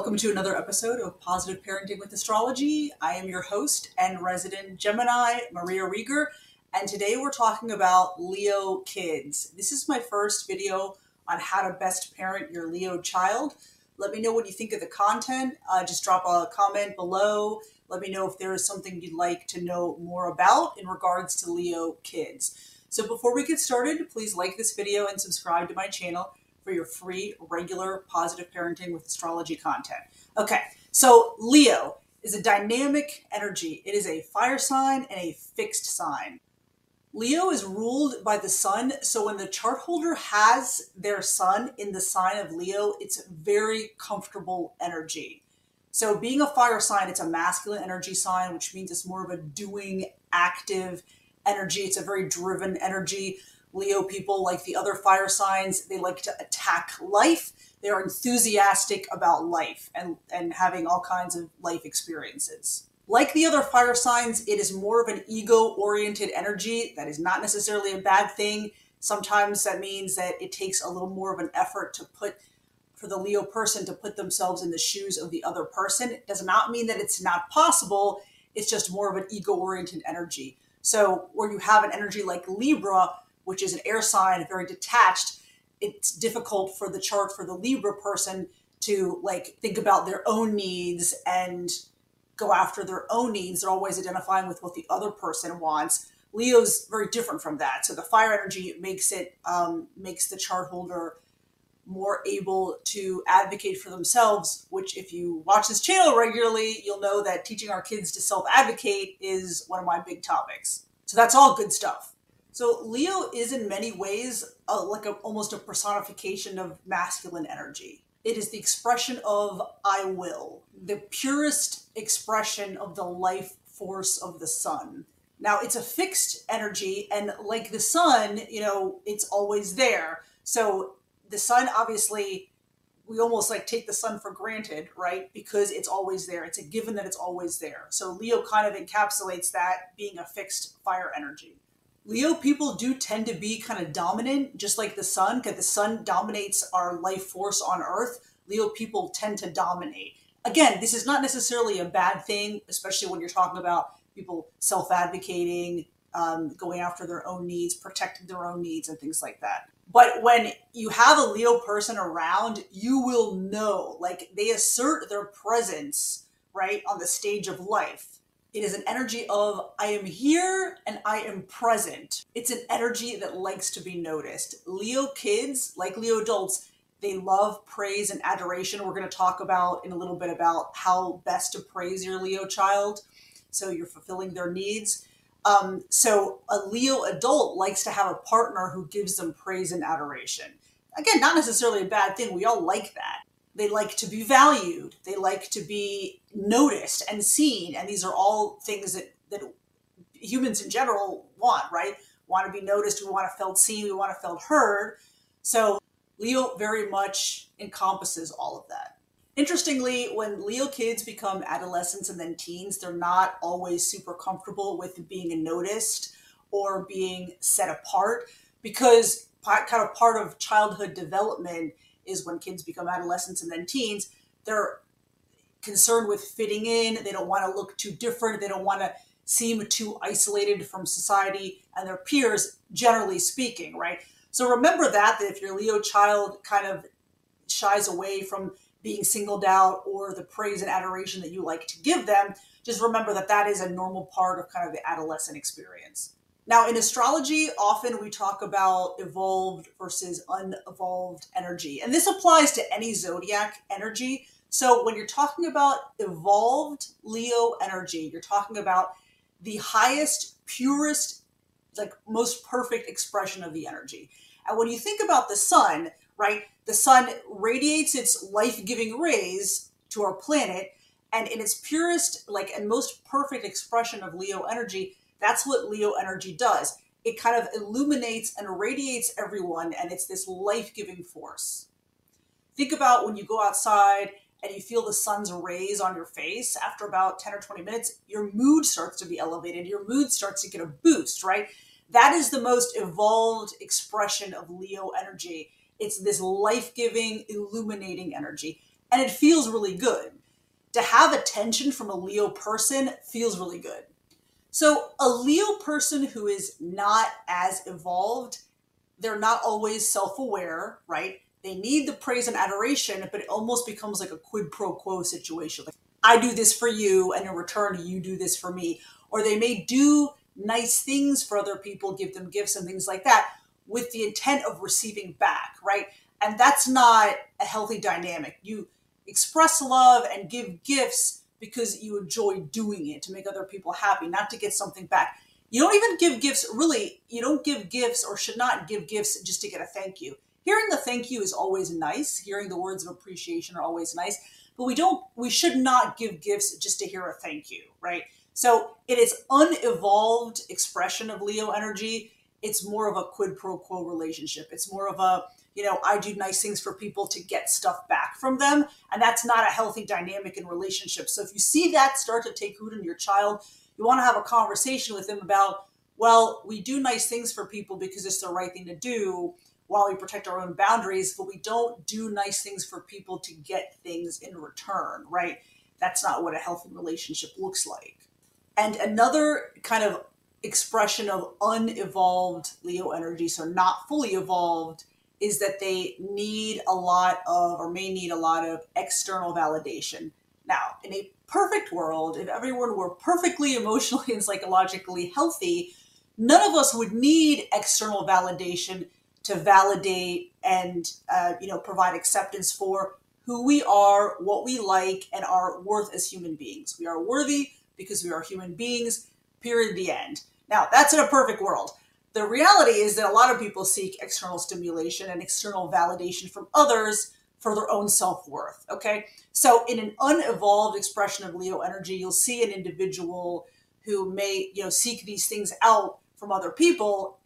Welcome to another episode of Positive Parenting with Astrology. I am your host and resident Gemini, Maria Riegger, and today we're talking about Leo kids. This is my first video on how to best parent your Leo child. Let me know what you think of the content. Uh, just drop a comment below. Let me know if there is something you'd like to know more about in regards to Leo kids. So before we get started, please like this video and subscribe to my channel for your free, regular, positive parenting with astrology content. Okay, so Leo is a dynamic energy. It is a fire sign and a fixed sign. Leo is ruled by the sun, so when the chart holder has their sun in the sign of Leo, it's very comfortable energy. So, being a fire sign, it's a masculine energy sign, which means it's more of a doing, active energy. It's a very driven energy. Leo people, like the other fire signs, they like to attack life. They're enthusiastic about life and, and having all kinds of life experiences. Like the other fire signs, it is more of an ego oriented energy. That is not necessarily a bad thing. Sometimes that means that it takes a little more of an effort to put for the Leo person to put themselves in the shoes of the other person. It does not mean that it's not possible. It's just more of an ego oriented energy. So, where you have an energy like Libra, which is an air sign, very detached, it's difficult for the chart for the Libra person to like think about their own needs and go after their own needs. They're always identifying with what the other person wants. Leo's very different from that. So the fire energy makes it um, makes the chart holder more able to advocate for themselves. Which, if you watch this channel regularly, you'll know that teaching our kids to self advocate is one of my big topics. So that's all good stuff. So Leo is in many ways a, like a, almost a personification of masculine energy. It is the expression of I will, the purest expression of the life force of the sun. Now it's a fixed energy, and like the sun, you know, it's always there. So the sun, obviously, we almost like take the sun for granted, right? Because it's always there. It's a given that it's always there. So Leo kind of encapsulates that being a fixed fire energy. Leo people do tend to be kind of dominant, just like the sun, because the sun dominates our life force on Earth. Leo people tend to dominate. Again, this is not necessarily a bad thing, especially when you're talking about people self advocating, um, going after their own needs, protecting their own needs, and things like that. But when you have a Leo person around, you will know, like they assert their presence, right, on the stage of life it is an energy of I am here and I am present. It's an energy that likes to be noticed. Leo kids, like Leo adults, they love praise and adoration. We're going to talk about in a little bit about how best to praise your Leo child so you're fulfilling their needs. Um, so a Leo adult likes to have a partner who gives them praise and adoration. Again, not necessarily a bad thing. We all like that. They like to be valued. They like to be noticed and seen. And these are all things that, that humans in general want, right? Want to be noticed. We want to felt seen. We want to felt heard. So Leo very much encompasses all of that. Interestingly, when Leo kids become adolescents and then teens, they're not always super comfortable with being noticed or being set apart because kind of part of childhood development is when kids become adolescents and then teens, they're concerned with fitting in. They don't want to look too different. They don't want to seem too isolated from society and their peers, generally speaking, right? So remember that, that if your Leo child kind of shies away from being singled out or the praise and adoration that you like to give them, just remember that that is a normal part of kind of the adolescent experience. Now, in astrology, often we talk about evolved versus unevolved energy, and this applies to any zodiac energy. So, when you're talking about evolved Leo energy, you're talking about the highest, purest, like most perfect expression of the energy. And when you think about the sun, right, the sun radiates its life giving rays to our planet, and in its purest, like, and most perfect expression of Leo energy, that's what Leo energy does. It kind of illuminates and radiates everyone, and it's this life giving force. Think about when you go outside and you feel the sun's rays on your face after about 10 or 20 minutes, your mood starts to be elevated. Your mood starts to get a boost, right? That is the most evolved expression of Leo energy. It's this life giving, illuminating energy. and it feels really good. To have attention from a Leo person feels really good. So, a Leo person who is not as evolved, they're not always self aware, right? They need the praise and adoration, but it almost becomes like a quid pro quo situation. Like, I do this for you, and in return, you do this for me. Or they may do nice things for other people, give them gifts and things like that with the intent of receiving back, right? And that's not a healthy dynamic. You express love and give gifts because you enjoy doing it to make other people happy, not to get something back. You don't even give gifts, really, you don't give gifts or should not give gifts just to get a thank you. Hearing the thank you is always nice. Hearing the words of appreciation are always nice, but we don't we should not give gifts just to hear a thank you, right? So it is unevolved expression of Leo energy. It's more of a quid pro quo relationship. It's more of a, you know, I do nice things for people to get stuff back from them. And that's not a healthy dynamic in relationships. So if you see that start to take root in your child, you want to have a conversation with them about, well, we do nice things for people because it's the right thing to do while we protect our own boundaries, but we don't do nice things for people to get things in return, right? That's not what a healthy relationship looks like. And another kind of expression of unevolved Leo energy, so not fully evolved, is that they need a lot of, or may need a lot of external validation. Now, in a perfect world, if everyone were perfectly emotionally and psychologically healthy, none of us would need external validation to validate and uh, you know provide acceptance for who we are, what we like, and our worth as human beings. We are worthy because we are human beings, period, the end. Now, that's in a perfect world. The reality is that a lot of people seek external stimulation and external validation from others for their own self worth. Okay. So, in an unevolved expression of Leo energy, you'll see an individual who may, you know, seek these things out from other people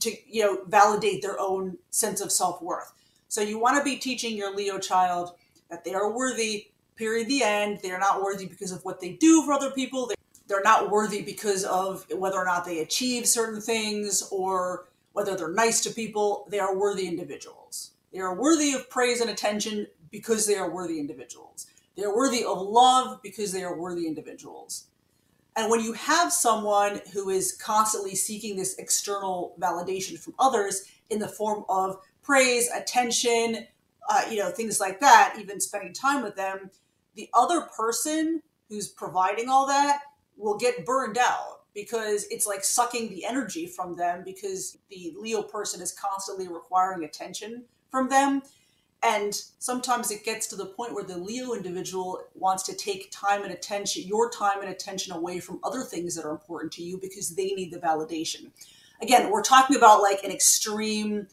to, you know, validate their own sense of self worth. So, you want to be teaching your Leo child that they are worthy period the end. They're not worthy because of what they do for other people. They're not worthy because of whether or not they achieve certain things or whether they're nice to people. They are worthy individuals. They are worthy of praise and attention because they are worthy individuals. They are worthy of love because they are worthy individuals and when you have someone who is constantly seeking this external validation from others in the form of praise attention uh, you know things like that even spending time with them the other person who's providing all that will get burned out because it's like sucking the energy from them because the Leo person is constantly requiring attention from them. And sometimes it gets to the point where the Leo individual wants to take time and attention, your time and attention away from other things that are important to you because they need the validation. Again, we're talking about like an extreme,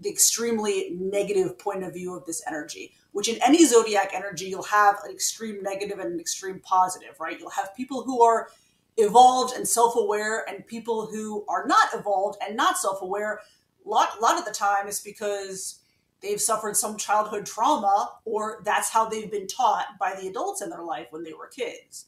the extremely negative point of view of this energy which in any zodiac energy, you'll have an extreme negative and an extreme positive, right? You'll have people who are evolved and self aware, and people who are not evolved and not self aware. A lot, lot of the time, it's because they've suffered some childhood trauma, or that's how they've been taught by the adults in their life when they were kids.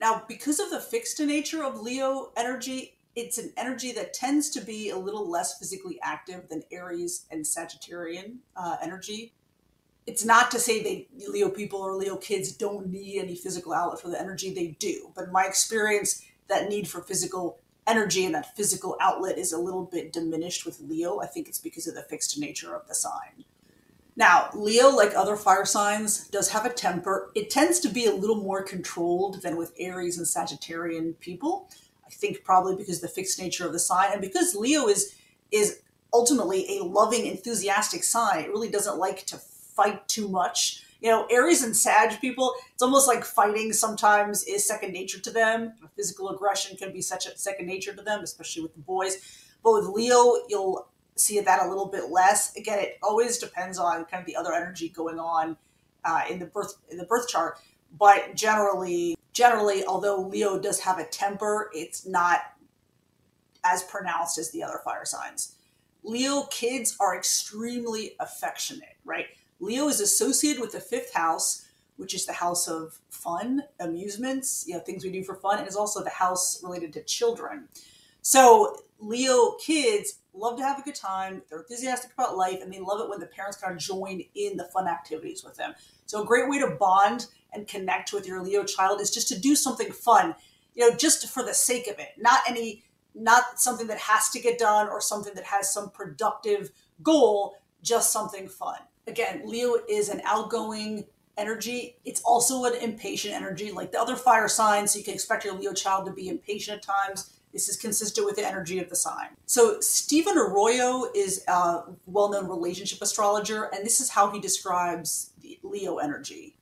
Now, because of the fixed nature of Leo energy, it's an energy that tends to be a little less physically active than Aries and Sagittarian uh, energy it's not to say that Leo people or Leo kids don't need any physical outlet for the energy. They do. But in my experience, that need for physical energy and that physical outlet is a little bit diminished with Leo. I think it's because of the fixed nature of the sign. Now, Leo, like other fire signs, does have a temper. It tends to be a little more controlled than with Aries and Sagittarian people. I think probably because the fixed nature of the sign and because Leo is is ultimately a loving, enthusiastic sign. It really doesn't like to fight too much. You know, Aries and Sag people, it's almost like fighting sometimes is second nature to them. Physical aggression can be such a second nature to them, especially with the boys. But with Leo, you'll see that a little bit less. Again, it always depends on kind of the other energy going on uh, in the birth in the birth chart. But generally, generally, although Leo does have a temper, it's not as pronounced as the other fire signs. Leo kids are extremely affectionate, right? Leo is associated with the fifth house, which is the house of fun, amusements, you know, things we do for fun, and is also the house related to children. So Leo kids love to have a good time, they're enthusiastic about life, and they love it when the parents kind of join in the fun activities with them. So, a great way to bond and connect with your Leo child is just to do something fun, you know, just for the sake of it, not any, not something that has to get done or something that has some productive goal, just something fun. Again, Leo is an outgoing energy. It's also an impatient energy, like the other fire signs. So you can expect your Leo child to be impatient at times. This is consistent with the energy of the sign. So Stephen Arroyo is a well-known relationship astrologer, and this is how he describes the Leo energy.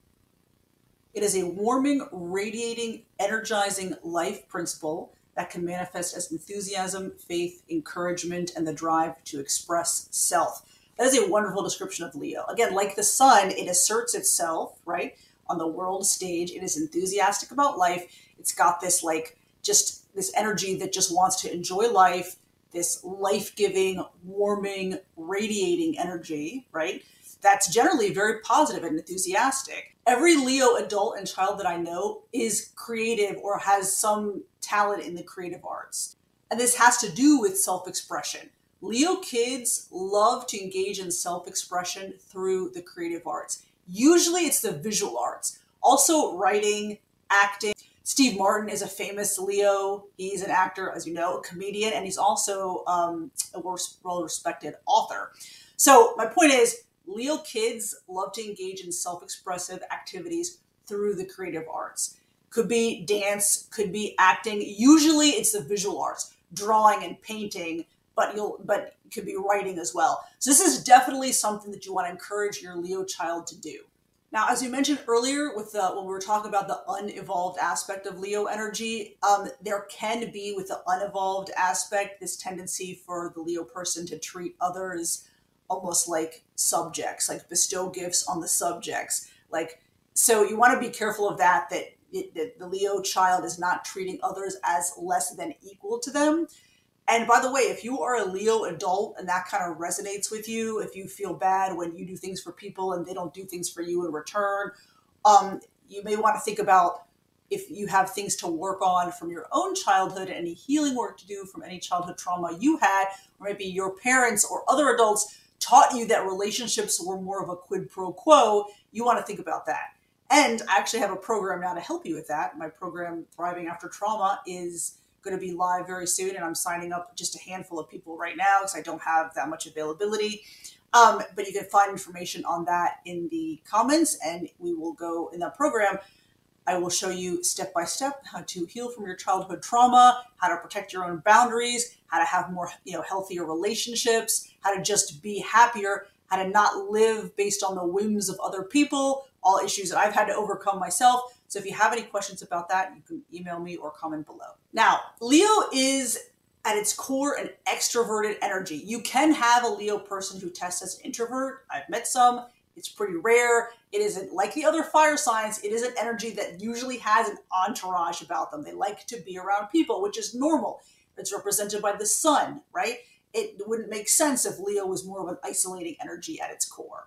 It is a warming, radiating, energizing life principle that can manifest as enthusiasm, faith, encouragement, and the drive to express self. That is a wonderful description of Leo. Again, like the sun, it asserts itself, right, on the world stage. It is enthusiastic about life. It's got this, like, just this energy that just wants to enjoy life, this life giving, warming, radiating energy, right? That's generally very positive and enthusiastic. Every Leo adult and child that I know is creative or has some talent in the creative arts. And this has to do with self expression. Leo kids love to engage in self expression through the creative arts. Usually it's the visual arts, also writing, acting. Steve Martin is a famous Leo. He's an actor, as you know, a comedian, and he's also um, a well respected author. So, my point is Leo kids love to engage in self expressive activities through the creative arts. Could be dance, could be acting. Usually it's the visual arts, drawing and painting, but you'll but could be writing as well. So this is definitely something that you want to encourage your Leo child to do. Now, as we mentioned earlier, with the when we were talking about the unevolved aspect of Leo energy, um, there can be with the unevolved aspect this tendency for the Leo person to treat others almost like subjects, like bestow gifts on the subjects. Like, so you want to be careful of that. That, it, that the Leo child is not treating others as less than equal to them. And by the way, if you are a Leo adult and that kind of resonates with you, if you feel bad when you do things for people and they don't do things for you in return, um, you may want to think about if you have things to work on from your own childhood, any healing work to do from any childhood trauma you had, or maybe your parents or other adults taught you that relationships were more of a quid pro quo, you want to think about that. And I actually have a program now to help you with that. My program, Thriving After Trauma, is going to be live very soon, and I'm signing up just a handful of people right now because I don't have that much availability. Um, but you can find information on that in the comments, and we will go in that program. I will show you step by step how to heal from your childhood trauma, how to protect your own boundaries, how to have more, you know, healthier relationships, how to just be happier, how to not live based on the whims of other people, all issues that I've had to overcome myself. So if you have any questions about that, you can email me or comment below. Now, Leo is at its core an extroverted energy. You can have a Leo person who tests as an introvert. I've met some. It's pretty rare. It isn't like the other fire signs. It is an energy that usually has an entourage about them. They like to be around people, which is normal. It's represented by the sun, right? It wouldn't make sense if Leo was more of an isolating energy at its core.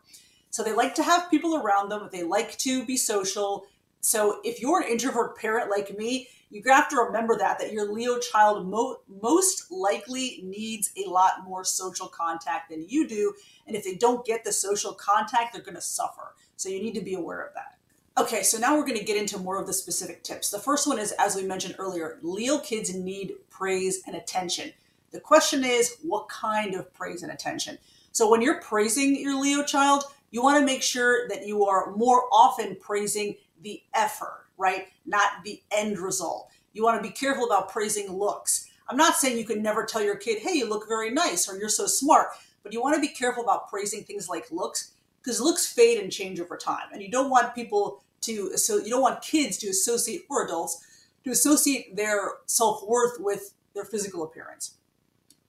So they like to have people around them. They like to be social. So if you're an introvert parent like me, you have to remember that that your Leo child mo- most likely needs a lot more social contact than you do, and if they don't get the social contact, they're going to suffer. So you need to be aware of that. Okay, so now we're going to get into more of the specific tips. The first one is, as we mentioned earlier, Leo kids need praise and attention. The question is, what kind of praise and attention? So when you're praising your Leo child, you want to make sure that you are more often praising the effort, right? Not the end result. You want to be careful about praising looks. I'm not saying you can never tell your kid, hey, you look very nice or you're so smart, but you want to be careful about praising things like looks because looks fade and change over time. And you don't want people to, so you don't want kids to associate, or adults, to associate their self worth with their physical appearance.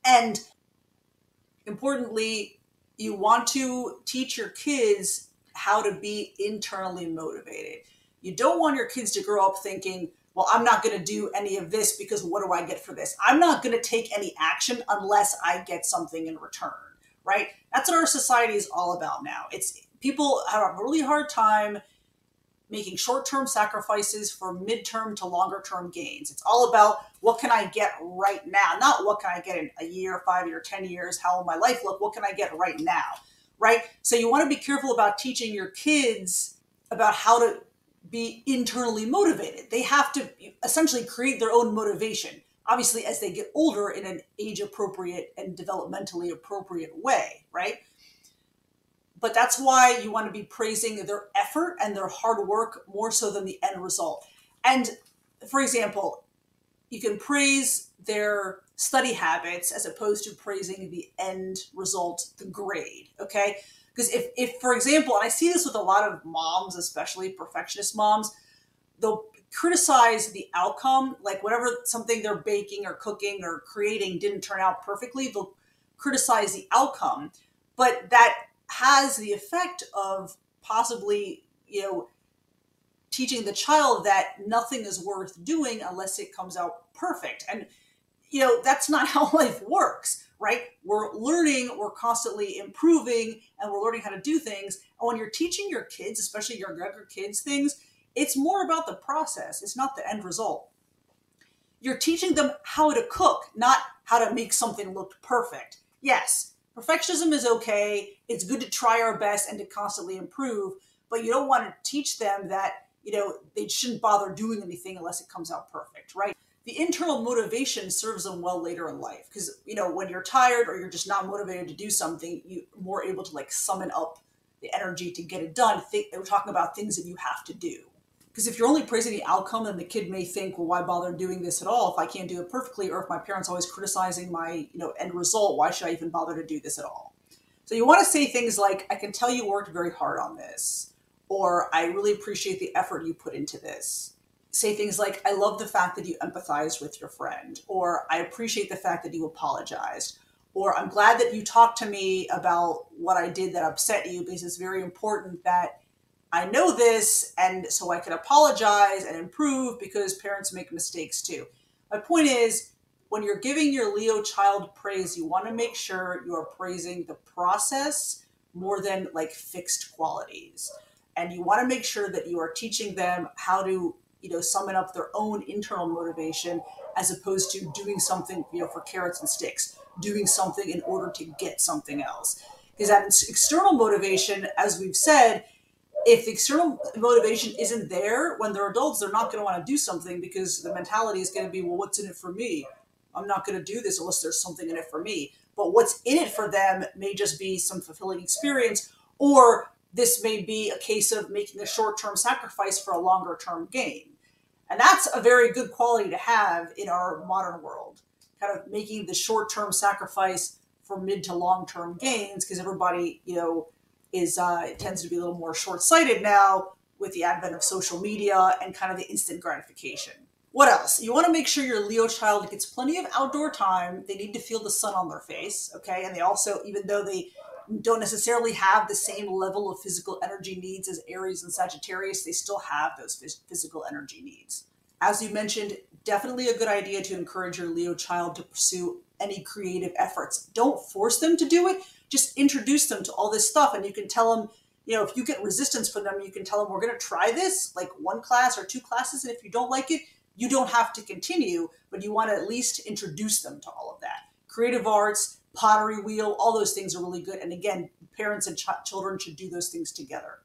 And importantly, you want to teach your kids how to be internally motivated. You don't want your kids to grow up thinking, well, I'm not going to do any of this because what do I get for this? I'm not going to take any action unless I get something in return, right? That's what our society is all about now. It's people have a really hard time making short-term sacrifices for midterm to longer term gains. It's all about what can I get right now, not what can I get in a year, five year, 10 years, how will my life look, what can I get right now, right? So you want to be careful about teaching your kids about how to be internally motivated. They have to essentially create their own motivation. Obviously, as they get older in an age appropriate and developmentally appropriate way, right? but that's why you want to be praising their effort and their hard work more so than the end result. And for example, you can praise their study habits as opposed to praising the end result, the grade. Okay. Because if, if, for example, and I see this with a lot of moms, especially perfectionist moms, they'll criticize the outcome, like whatever something they're baking or cooking or creating didn't turn out perfectly, they'll criticize the outcome. But that has the effect of possibly, you know, teaching the child that nothing is worth doing unless it comes out perfect. And, you know, that's not how life works, right? We're learning, we're constantly improving, and we're learning how to do things. And when you're teaching your kids, especially your younger kids, things, it's more about the process, it's not the end result. You're teaching them how to cook, not how to make something look perfect. Yes, perfectionism is okay. It's good to try our best and to constantly improve, but you don't want to teach them that, you know, they shouldn't bother doing anything unless it comes out perfect, right? The internal motivation serves them well later in life because, you know, when you're tired or you're just not motivated to do something, you're more able to like summon up the energy to get it done. Think, we're talking about things that you have to do. Because if you're only praising the outcome, then the kid may think, well, why bother doing this at all if I can't do it perfectly? Or if my parents are always criticizing my, you know, end result, why should I even bother to do this at all? So you want to say things like, I can tell you worked very hard on this, or I really appreciate the effort you put into this. Say things like, I love the fact that you empathized with your friend, or I appreciate the fact that you apologized, or I'm glad that you talked to me about what I did that upset you because it's very important that I know this, and so I can apologize and improve because parents make mistakes too. My point is, when you're giving your Leo child praise, you want to make sure you are praising the process more than like fixed qualities. And you want to make sure that you are teaching them how to, you know, summon up their own internal motivation as opposed to doing something, you know, for carrots and sticks, doing something in order to get something else. Because that external motivation, as we've said, if the external motivation isn't there when they're adults, they're not going to want to do something because the mentality is going to be, well, what's in it for me? I'm not going to do this unless there's something in it for me. But what's in it for them may just be some fulfilling experience, or this may be a case of making a short term sacrifice for a longer term gain. And that's a very good quality to have in our modern world, kind of making the short term sacrifice for mid to long term gains, because everybody, you know, is uh, it tends to be a little more short-sighted now with the advent of social media and kind of the instant gratification. What else? You want to make sure your Leo child gets plenty of outdoor time. They need to feel the sun on their face, okay? And they also, even though they don't necessarily have the same level of physical energy needs as Aries and Sagittarius, they still have those physical energy needs. As you mentioned, definitely a good idea to encourage your Leo child to pursue any creative efforts. Don't force them to do it, just introduce them to all this stuff and you can tell them you know if you get resistance from them you can tell them we're going to try this like one class or two classes and if you don't like it you don't have to continue but you want to at least introduce them to all of that creative arts pottery wheel all those things are really good and again parents and ch- children should do those things together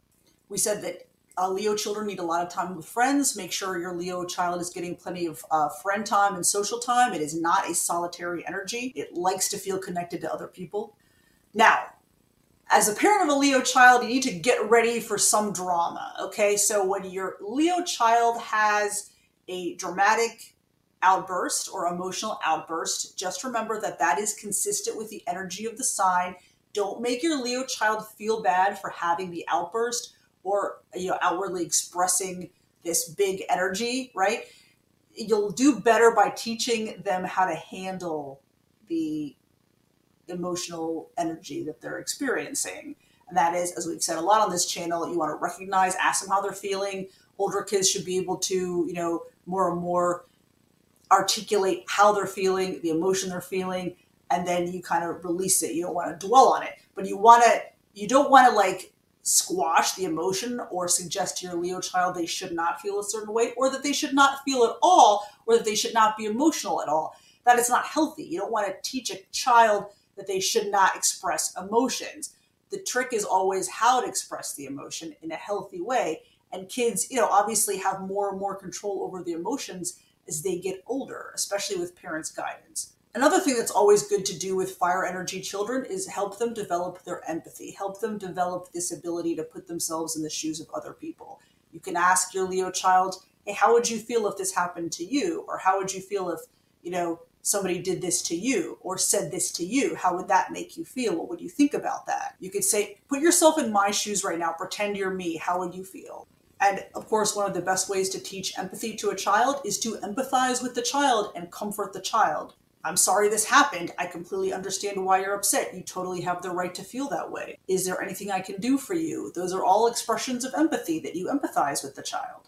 we said that uh, Leo children need a lot of time with friends. Make sure your Leo child is getting plenty of uh, friend time and social time. It is not a solitary energy. It likes to feel connected to other people. Now, as a parent of a Leo child, you need to get ready for some drama. Okay, so when your Leo child has a dramatic outburst or emotional outburst, just remember that that is consistent with the energy of the sign. Don't make your Leo child feel bad for having the outburst or you know outwardly expressing this big energy, right? You'll do better by teaching them how to handle the emotional energy that they're experiencing. And that is, as we've said a lot on this channel, you want to recognize, ask them how they're feeling. Older kids should be able to, you know, more and more articulate how they're feeling, the emotion they're feeling, and then you kind of release it. You don't want to dwell on it, but you want to, you don't want to like squash the emotion or suggest to your Leo child they should not feel a certain way or that they should not feel at all or that they should not be emotional at all. That is not healthy. You don't want to teach a child that they should not express emotions. The trick is always how to express the emotion in a healthy way. And kids, you know, obviously have more and more control over the emotions as they get older, especially with parents' guidance. Another thing that's always good to do with fire energy children is help them develop their empathy, help them develop this ability to put themselves in the shoes of other people. You can ask your Leo child, hey, how would you feel if this happened to you? Or how would you feel if, you know, somebody did this to you or said this to you? How would that make you feel? What would you think about that? You could say, put yourself in my shoes right now, pretend you're me. How would you feel? And of course, one of the best ways to teach empathy to a child is to empathize with the child and comfort the child. I'm sorry this happened. I completely understand why you're upset. You totally have the right to feel that way. Is there anything I can do for you? Those are all expressions of empathy that you empathize with the child.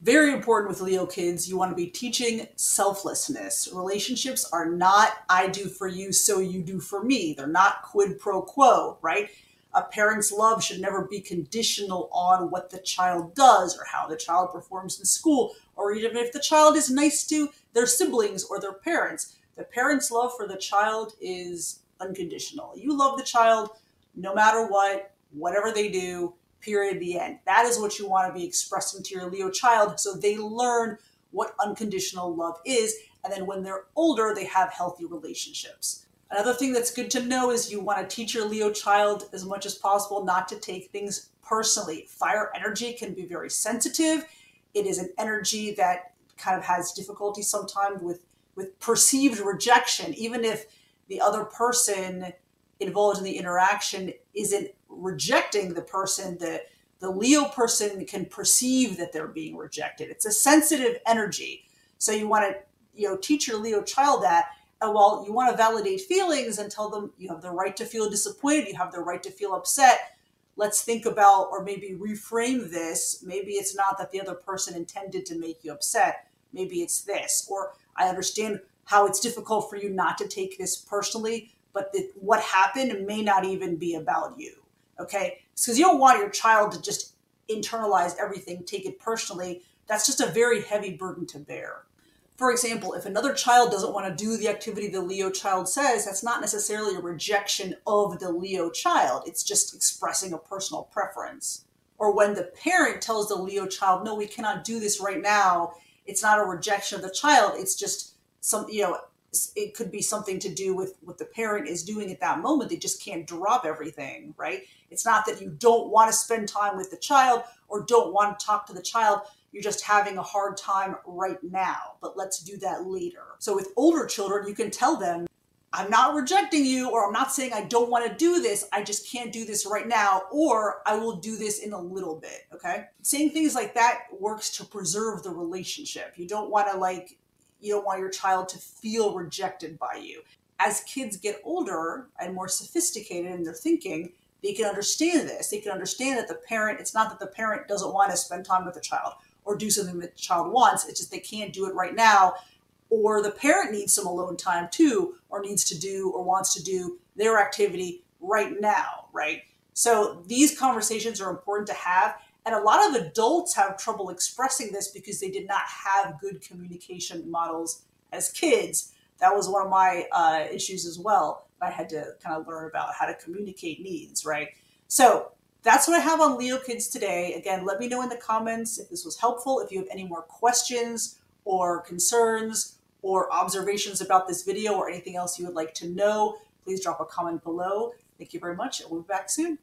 Very important with Leo kids, you want to be teaching selflessness. Relationships are not I do for you, so you do for me. They're not quid pro quo, right? A parent's love should never be conditional on what the child does or how the child performs in school, or even if the child is nice to their siblings or their parents the parent's love for the child is unconditional. You love the child no matter what, whatever they do, period, the end. That is what you want to be expressing to your Leo child so they learn what unconditional love is. And then when they're older, they have healthy relationships. Another thing that's good to know is you want to teach your Leo child as much as possible not to take things personally. Fire energy can be very sensitive. It is an energy that kind of has difficulty sometimes with with perceived rejection, even if the other person involved in the interaction isn't rejecting the person, the the Leo person can perceive that they're being rejected. It's a sensitive energy. So you want to, you know, teach your Leo child that. Uh, and while you want to validate feelings and tell them you have the right to feel disappointed, you have the right to feel upset, let's think about or maybe reframe this. Maybe it's not that the other person intended to make you upset. Maybe it's this. Or I understand how it's difficult for you not to take this personally, but the, what happened may not even be about you. Okay. Because you don't want your child to just internalize everything, take it personally. That's just a very heavy burden to bear. For example, if another child doesn't want to do the activity the Leo child says, that's not necessarily a rejection of the Leo child. It's just expressing a personal preference. Or when the parent tells the Leo child, no, we cannot do this right now, it's not a rejection of the child it's just some you know it could be something to do with what the parent is doing at that moment they just can't drop everything right it's not that you don't want to spend time with the child or don't want to talk to the child you're just having a hard time right now but let's do that later so with older children you can tell them I'm not rejecting you, or I'm not saying I don't want to do this. I just can't do this right now, or I will do this in a little bit. Okay. Saying things like that works to preserve the relationship. You don't want to, like, you don't want your child to feel rejected by you. As kids get older and more sophisticated in their thinking, they can understand this. They can understand that the parent, it's not that the parent doesn't want to spend time with the child or do something that the child wants, it's just they can't do it right now or the parent needs some alone time too, or needs to do or wants to do their activity right now, right? So these conversations are important to have. And a lot of adults have trouble expressing this because they did not have good communication models as kids. That was one of my uh, issues as well. I had to kind of learn about how to communicate needs, right? So that's what I have on Leo Kids today. Again, let me know in the comments if this was helpful, if you have any more questions or concerns or observations about this video or anything else you would like to know, please drop a comment below. Thank you very much, and we'll be back soon.